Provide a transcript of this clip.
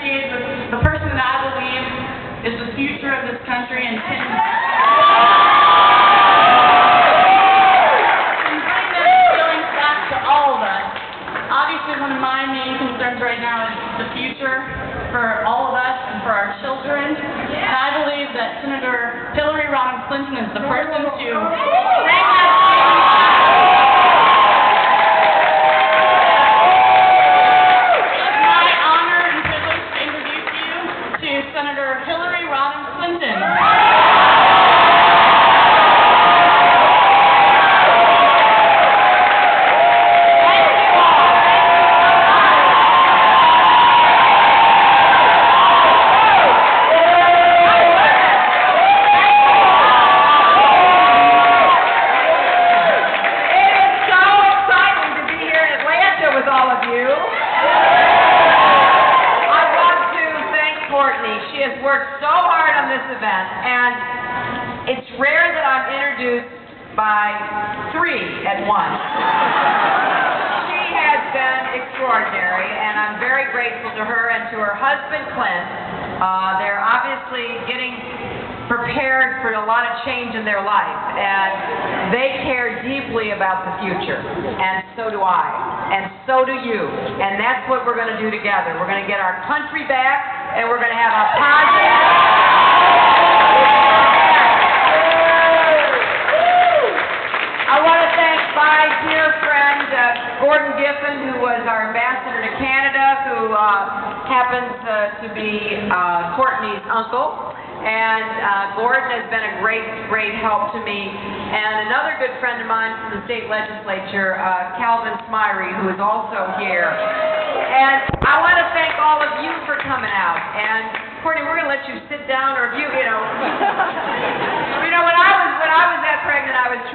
sees is the person that I believe is the future of this country and tying that feeling back to all of us. Obviously, One of my main concerns right now is the future for all of us and for our children. And I believe that Senator Hillary Rodham Clinton is the person to you. I want to thank Courtney. She has worked so hard on this event, and it's rare that I'm introduced by three at once. She has been extraordinary, and I'm very grateful to her and to her husband, Clint. Uh, they're obviously getting prepared for a lot of change in their life, and they care deeply about the future, and so do I, and so do you, and that's what we're going to do together. We're going to get our country back, and we're going to have a positive. I want to thank my dear friend uh, Gordon Giffin, who was our ambassador to Canada, who uh, happens uh, to be uh, Courtney's uncle. And uh, Gordon has been a great, great help to me. And another good friend of mine from the state legislature, uh, Calvin Smyre, who is also here. And I want to thank all of you for coming out. And Courtney, we're going to let you sit down, or if you, you know, you know, when I was when I was that pregnant, I was trying.